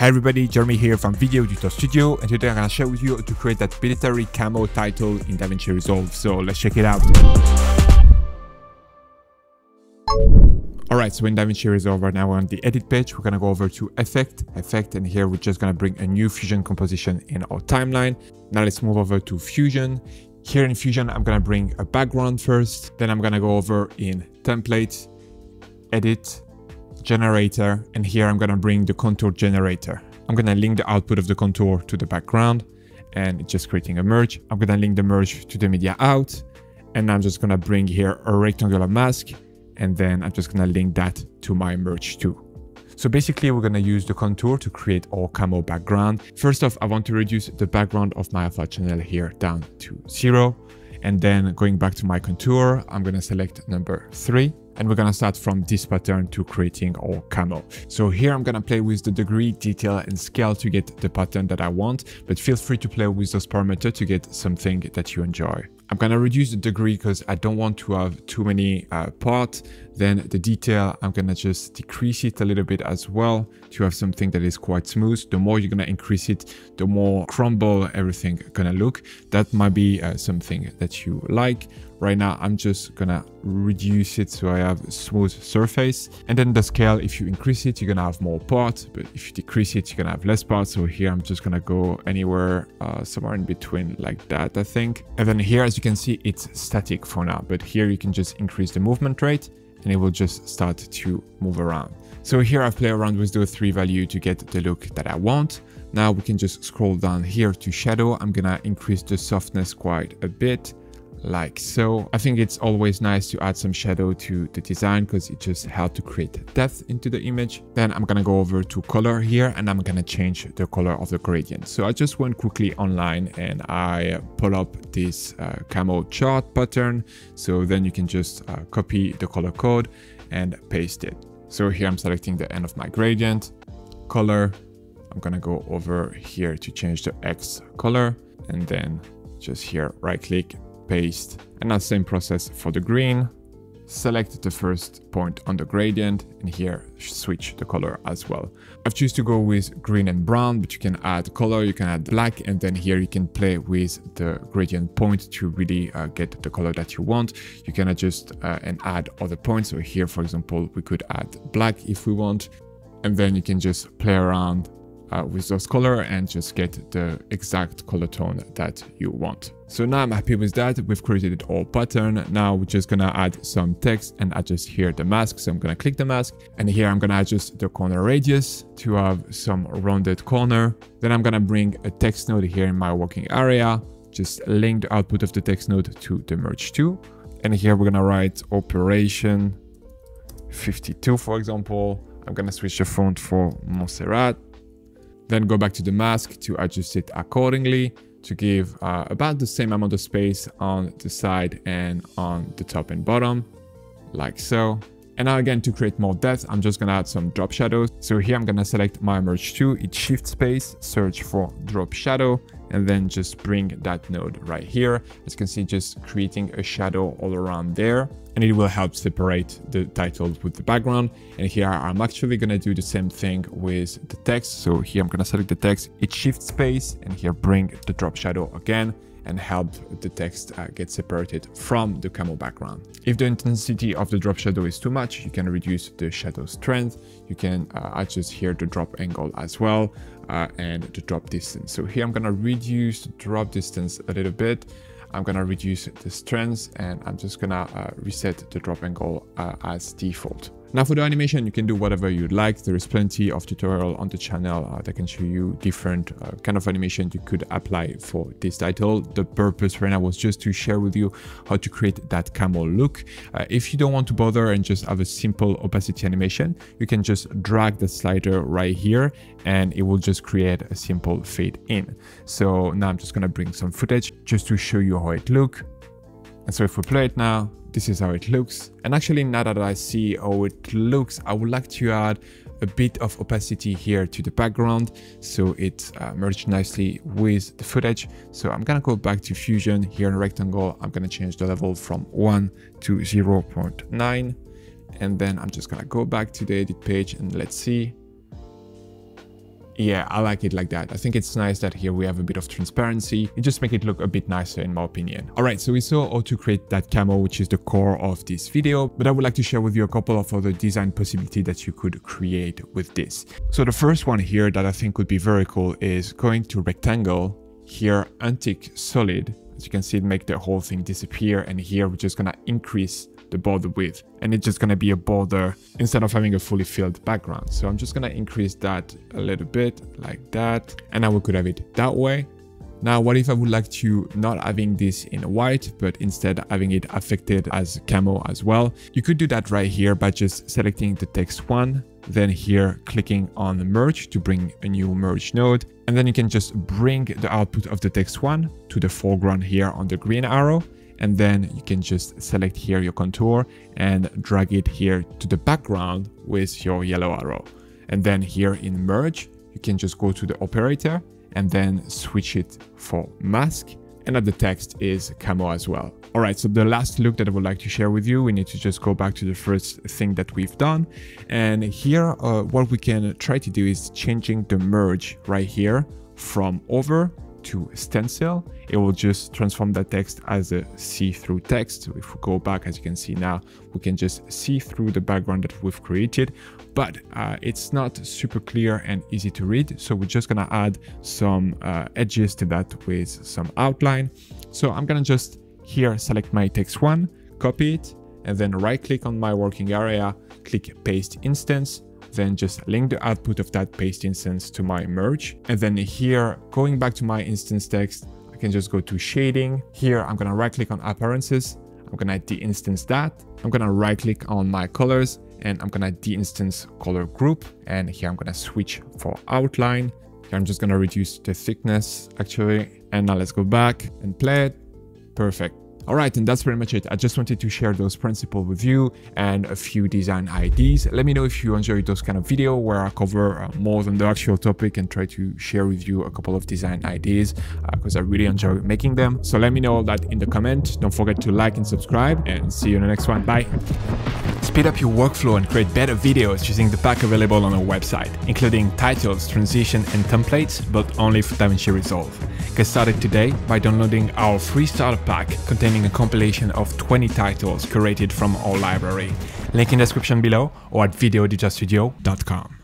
Hi everybody, Jeremy here from Video Editor Studio and today I'm gonna share with you how to create that military camo title in DaVinci Resolve. So let's check it out. Alright, so in DaVinci Resolve right now on the edit page. We're gonna go over to effect, effect, and here we're just gonna bring a new fusion composition in our timeline. Now let's move over to fusion. Here in fusion, I'm gonna bring a background first. Then I'm gonna go over in template, edit, generator, and here I'm gonna bring the contour generator. I'm gonna link the output of the contour to the background and just creating a merge. I'm gonna link the merge to the media out and I'm just gonna bring here a rectangular mask and then I'm just gonna link that to my merge too. So basically we're gonna use the contour to create our camo background. First off, I want to reduce the background of my alpha channel here down to zero. And then going back to my contour, I'm gonna select number three and we're gonna start from this pattern to creating our camo. So here I'm gonna play with the degree, detail and scale to get the pattern that I want, but feel free to play with those parameters to get something that you enjoy. I'm gonna reduce the degree because I don't want to have too many uh, parts. Then the detail, I'm gonna just decrease it a little bit as well to have something that is quite smooth. The more you're gonna increase it, the more crumble everything gonna look. That might be uh, something that you like. Right now, I'm just gonna reduce it so I have a smooth surface. And then the scale, if you increase it, you're gonna have more parts, but if you decrease it, you're gonna have less parts. So here, I'm just gonna go anywhere, uh, somewhere in between like that, I think. And then here, as you can see, it's static for now, but here you can just increase the movement rate and it will just start to move around. So here I've played around with those three value to get the look that I want. Now we can just scroll down here to shadow. I'm gonna increase the softness quite a bit like so. I think it's always nice to add some shadow to the design because it just helps to create depth into the image. Then I'm gonna go over to color here and I'm gonna change the color of the gradient. So I just went quickly online and I pull up this uh, camo chart pattern. So then you can just uh, copy the color code and paste it. So here I'm selecting the end of my gradient, color. I'm gonna go over here to change the hex color and then just here right click paste. And that same process for the green. Select the first point on the gradient and here switch the color as well. I've choose to go with green and brown, but you can add color, you can add black, and then here you can play with the gradient point to really uh, get the color that you want. You can adjust uh, and add other points. So here, for example, we could add black if we want, and then you can just play around uh, with those color and just get the exact color tone that you want. So now I'm happy with that. We've created our pattern. Now we're just gonna add some text and adjust here the mask. So I'm gonna click the mask and here I'm gonna adjust the corner radius to have some rounded corner. Then I'm gonna bring a text node here in my working area. Just link the output of the text node to the merge to. And here we're gonna write operation 52, for example. I'm gonna switch the font for Montserrat then go back to the mask to adjust it accordingly to give uh, about the same amount of space on the side and on the top and bottom, like so. And now again, to create more depth, I'm just gonna add some drop shadows. So here I'm gonna select my merge to, it's shift space, search for drop shadow, and then just bring that node right here. As you can see, just creating a shadow all around there and it will help separate the title with the background. And here I'm actually to do the same thing with the text. So here I'm to select the text, it shift space and here bring the drop shadow again and help the text uh, get separated from the camo background. If the intensity of the drop shadow is too much, you can reduce the shadow strength. You can uh, adjust here the drop angle as well uh, and the drop distance. So here I'm to reduce the drop distance a little bit I'm gonna reduce the strength and I'm just gonna uh, reset the drop angle uh, as default. Now for the animation, you can do whatever you like. There is plenty of tutorial on the channel uh, that can show you different uh, kind of animation you could apply for this title. The purpose right now was just to share with you how to create that camel look. Uh, if you don't want to bother and just have a simple opacity animation, you can just drag the slider right here and it will just create a simple fade in. So now I'm just gonna bring some footage just to show you how it look. And so if we play it now, this is how it looks. And actually now that I see how it looks, I would like to add a bit of opacity here to the background so it uh, merged nicely with the footage. So I'm gonna go back to Fusion here in Rectangle. I'm gonna change the level from 1 to 0 0.9 and then I'm just gonna go back to the edit page and let's see Yeah, I like it like that. I think it's nice that here we have a bit of transparency. It just makes it look a bit nicer in my opinion. All right, so we saw how to create that camo, which is the core of this video, but I would like to share with you a couple of other design possibilities that you could create with this. So the first one here that I think would be very cool is going to rectangle, here antique solid. As you can see, it make the whole thing disappear. And here we're just gonna increase the border width and it's just going to be a border instead of having a fully filled background. So I'm just going to increase that a little bit like that and now we could have it that way. Now, what if I would like to not having this in white, but instead having it affected as camo as well? You could do that right here by just selecting the text one, then here clicking on the merge to bring a new merge node. And then you can just bring the output of the text one to the foreground here on the green arrow and then you can just select here your contour and drag it here to the background with your yellow arrow. And then here in merge, you can just go to the operator and then switch it for mask and that the text is camo as well. All right, so the last look that I would like to share with you, we need to just go back to the first thing that we've done. And here, uh, what we can try to do is changing the merge right here from over to stencil, it will just transform that text as a see-through text. So if we go back, as you can see now, we can just see through the background that we've created, but uh, it's not super clear and easy to read. So we're just gonna add some uh, edges to that with some outline. So I'm gonna just here select my text one, copy it, and then right click on my working area, click paste instance, then just link the output of that paste instance to my merge. And then here, going back to my instance text, I can just go to shading. Here, I'm gonna right click on appearances. I'm gonna de-instance that. I'm gonna right click on my colors and I'm gonna de-instance color group. And here I'm gonna switch for outline. Here I'm just gonna reduce the thickness actually. And now let's go back and play it. Perfect. Alright, and that's pretty much it. I just wanted to share those principles with you and a few design ideas. Let me know if you enjoyed those kind of video where I cover uh, more than the actual topic and try to share with you a couple of design ideas because uh, I really enjoy making them. So let me know that in the comment. Don't forget to like and subscribe and see you in the next one. Bye. Speed up your workflow and create better videos using the pack available on our website, including titles, transition, and templates, but only for DaVinci Resolve. Get started today by downloading our free starter pack containing a compilation of 20 titles curated from our library. Link in description below or at videoeditorstudio.com.